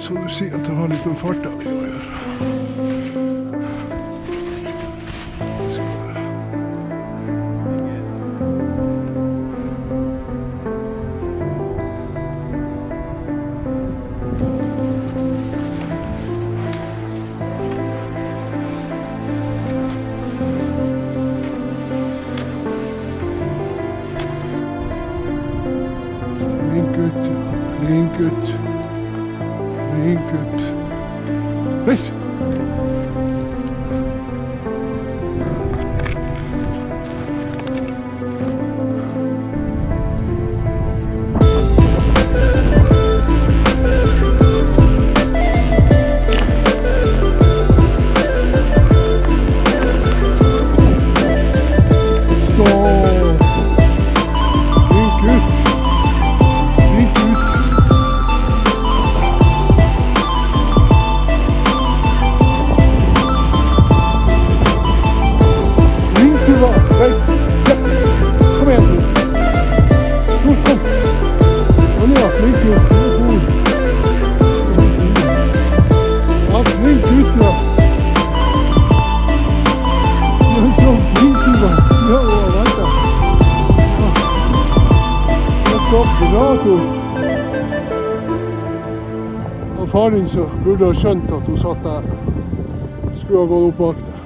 som du ser att jag har en liten fartövning att göra. Link vi- link ut, ain't good. Right. Det! Og faren så burde ha skjønt at hun satt der. Skulle ha gått opp bak der.